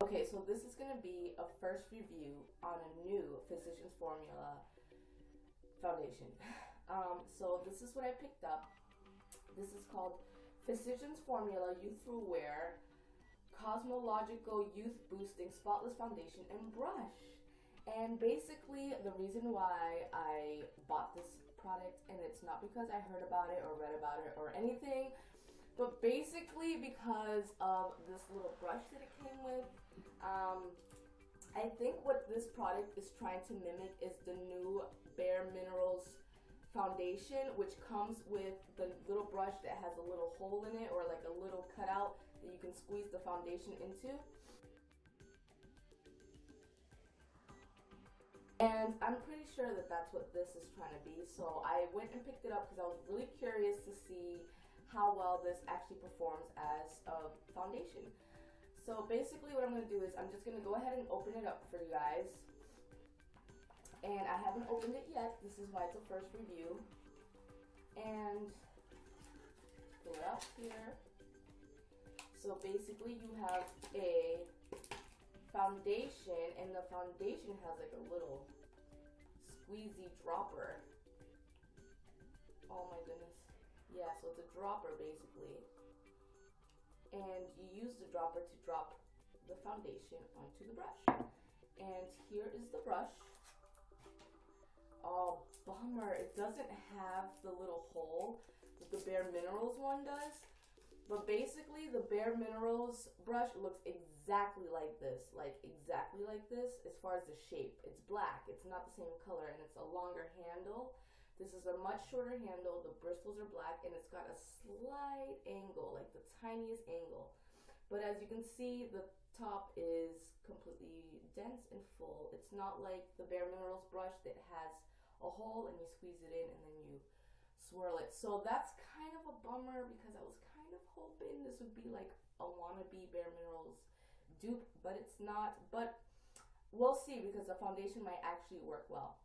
Okay, so this is going to be a first review on a new Physicians Formula foundation. Um, so this is what I picked up. This is called Physicians Formula Youthful Wear Cosmological Youth Boosting Spotless Foundation and Brush. And basically, the reason why I bought this product, and it's not because I heard about it or read about it or anything, but basically because of this little brush that it came with. Um, I think what this product is trying to mimic is the new Bare Minerals foundation, which comes with the little brush that has a little hole in it or like a little cutout that you can squeeze the foundation into. And I'm pretty sure that that's what this is trying to be. So I went and picked it up because I was really curious to see how well this actually performs as a foundation. So basically what I'm going to do is I'm just going to go ahead and open it up for you guys. And I haven't opened it yet. This is why it's a first review. And pull it out here. So basically you have a foundation and the foundation has like a little squeezy dropper. Oh my goodness. Yeah, so it's a dropper basically. And you use the dropper to drop the foundation onto the brush. And here is the brush. Oh, bummer. It doesn't have the little hole that the Bare Minerals one does. But basically, the Bare Minerals brush looks exactly like this. Like, exactly like this as far as the shape. It's black. It's not the same color, and it's a longer handle. This is a much shorter handle. The bristles are black, and it's got a slight angle, like the tiniest angle. But as you can see, the top is completely dense and full. It's not like the Bare Minerals brush that has a hole, and you squeeze it in, and then you swirl it. So that's kind of a bummer because I was kind of hoping this would be like a wannabe Bare Minerals dupe, but it's not. But we'll see because the foundation might actually work well.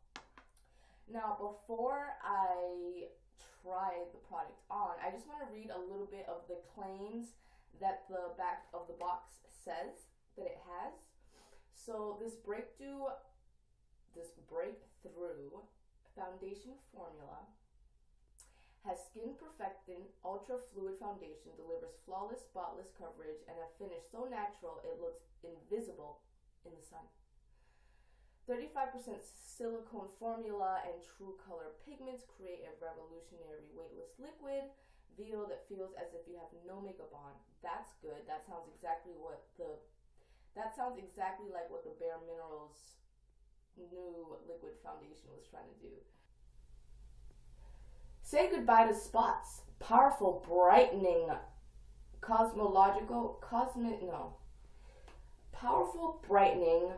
Now, before I try the product on, I just want to read a little bit of the claims that the back of the box says that it has. So this breakthrough, this breakthrough foundation formula has skin perfecting ultra fluid foundation, delivers flawless, spotless coverage, and a finish so natural it looks invisible in the sun. 35% silicone formula and true color pigments create a revolutionary weightless liquid veil that feels as if you have no makeup on. That's good. That sounds exactly what the that sounds exactly like what the Bare Minerals new liquid foundation was trying to do. Say goodbye to spots. Powerful, brightening, cosmological, cosmic, no. Powerful, brightening,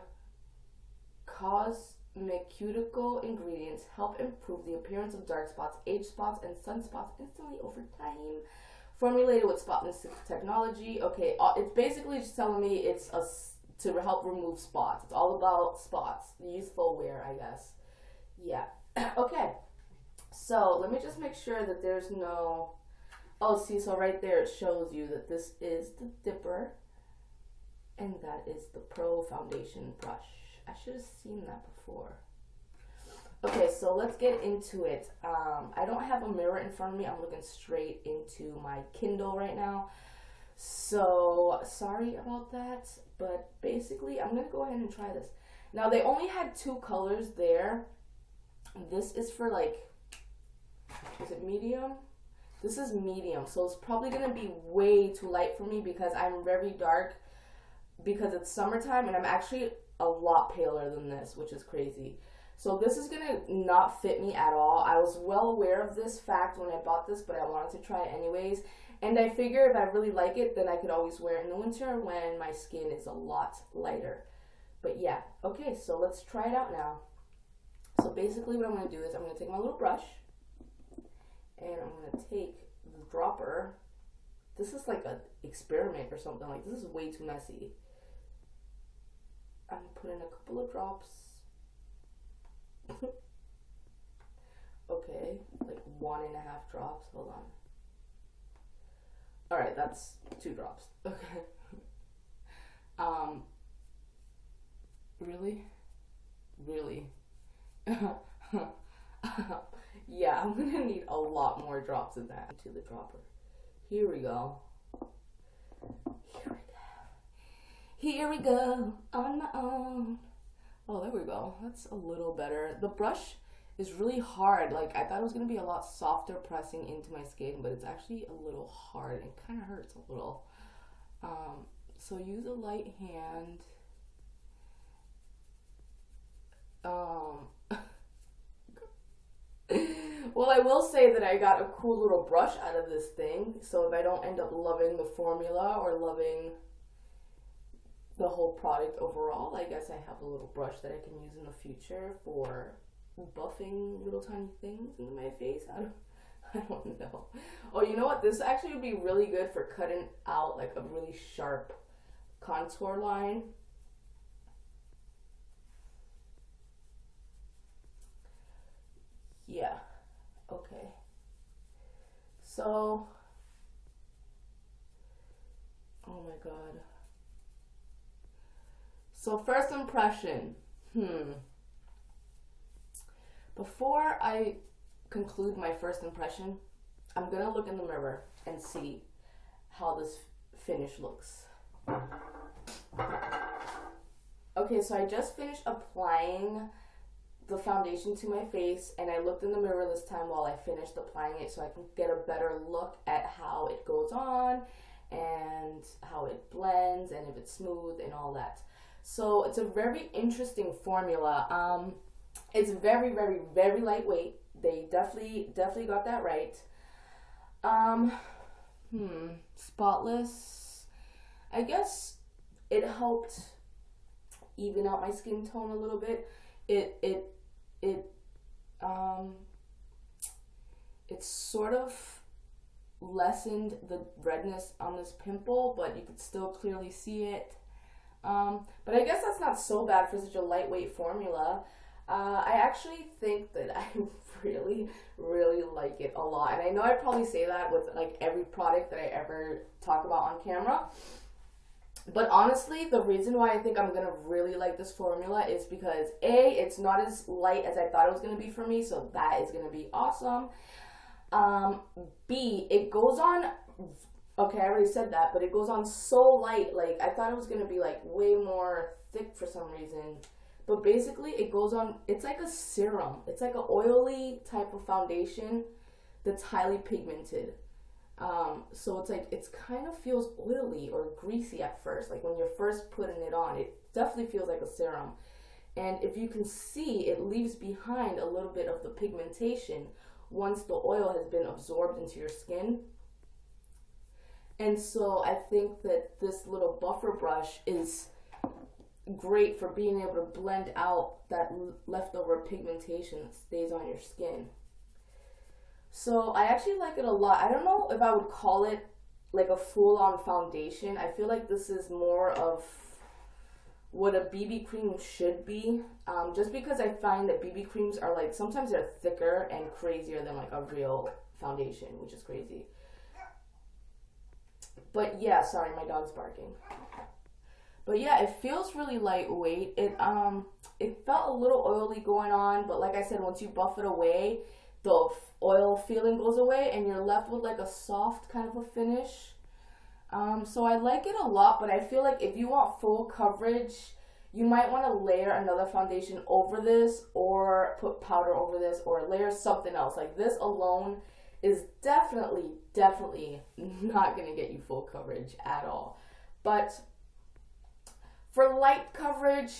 cosmeceutical ingredients help improve the appearance of dark spots, age spots, and sunspots instantly over time. Formulated with spotless technology. Okay, uh, it's basically just telling me it's a to help remove spots. It's all about spots. Useful wear, I guess. Yeah. okay. So let me just make sure that there's no. Oh, see, so right there it shows you that this is the dipper, and that is the Pro Foundation brush. I should have seen that before. Okay, so let's get into it. Um, I don't have a mirror in front of me. I'm looking straight into my Kindle right now. So sorry about that, but basically I'm gonna go ahead and try this. Now they only had two colors there. This is for like, is it medium? This is medium, so it's probably gonna be way too light for me because I'm very dark because it's summertime and I'm actually a lot paler than this, which is crazy. So this is gonna not fit me at all. I was well aware of this fact when I bought this, but I wanted to try it anyways. And I figure if I really like it, then I could always wear it in the winter when my skin is a lot lighter. But yeah, okay, so let's try it out now. So basically what I'm gonna do is I'm gonna take my little brush and I'm gonna take the dropper. This is like an experiment or something. Like this is way too messy. I'm putting a couple of drops okay, like one and a half drops. Hold on. All right, that's two drops. Okay. um, Really? Really? yeah, I'm gonna need a lot more drops of that to the dropper. Here we go. Here we go. Here we go on my own. Oh, there we go. That's a little better. The brush is really hard. Like I thought it was gonna be a lot softer pressing into my skin, but it's actually a little hard. It kind of hurts a little. Um, so use a light hand. Um, well, I will say that I got a cool little brush out of this thing. So if I don't end up loving the formula or loving the whole product overall, I guess I have a little brush that I can use in the future for buffing little tiny things into my face. I don't, I don't know. Oh, you know what? This actually would be really good for cutting out like a really sharp contour line. Yeah. Okay. So, oh my god. So, first impression. Hmm. Before I conclude my first impression, I'm gonna look in the mirror and see how this finish looks. Okay, so I just finished applying the foundation to my face and I looked in the mirror this time while I finished applying it so I can get a better look at how it goes on and how it blends and if it's smooth and all that. So it's a very interesting formula. Um, it's very, very, very lightweight. They definitely, definitely got that right. Um, hmm, spotless. I guess it helped even out my skin tone a little bit. It, it it um it sort of lessened the redness on this pimple, but you could still clearly see it. Um, but I guess that's not so bad for such a lightweight formula. Uh, I actually think that I really, really like it a lot. And I know I probably say that with like every product that I ever talk about on camera. But honestly, the reason why I think I'm gonna really like this formula is because A, it's not as light as I thought it was gonna be for me, so that is gonna be awesome. Um, B, it goes on okay, I already said that, but it goes on so light. Like I thought it was gonna be like way more thick for some reason. But basically it goes on it's like a serum. It's like an oily type of foundation that's highly pigmented. Um, so it's like it's kind of feels oily or greasy at first. Like when you're first putting it on, it definitely feels like a serum. And if you can see, it leaves behind a little bit of the pigmentation once the oil has been absorbed into your skin. And so I think that this little buffer brush is great for being able to blend out that leftover pigmentation that stays on your skin. So I actually like it a lot. I don't know if I would call it like a full on foundation. I feel like this is more of what a BB cream should be. Um, just because I find that BB creams are like sometimes they're thicker and crazier than like a real foundation, which is crazy. But yeah, sorry, my dog's barking. But yeah, it feels really lightweight. It um it felt a little oily going on, but like I said, once you buff it away, the oil feeling goes away and you're left with like a soft kind of a finish. Um, so I like it a lot, but I feel like if you want full coverage, you might want to layer another foundation over this or put powder over this or layer something else. Like this alone is definitely, definitely not going to get you full coverage at all. But for light coverage,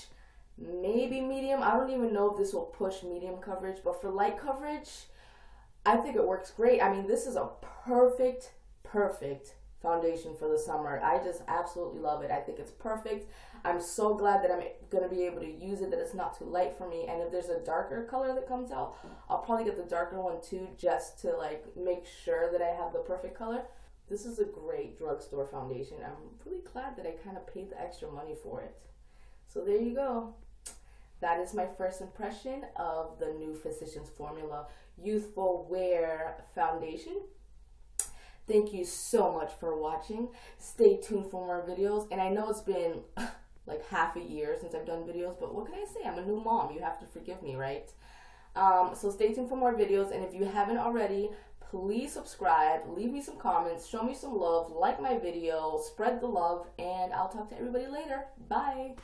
maybe medium. I don't even know if this will push medium coverage, but for light coverage, I think it works great. I mean, this is a perfect, perfect foundation for the summer. I just absolutely love it. I think it's perfect. I'm so glad that I'm going to be able to use it, that it's not too light for me. And if there's a darker color that comes out, I'll probably get the darker one too, just to like make sure that I have the perfect color. This is a great drugstore foundation. I'm really glad that I kind of paid the extra money for it. So there you go. That is my first impression of the new Physicians Formula Youthful Wear Foundation. Thank you so much for watching. Stay tuned for more videos. And I know it's been like half a year since I've done videos, but what can I say? I'm a new mom. You have to forgive me, right? Um, so stay tuned for more videos, and if you haven't already, please subscribe, leave me some comments, show me some love, like my video, spread the love, and I'll talk to everybody later. Bye.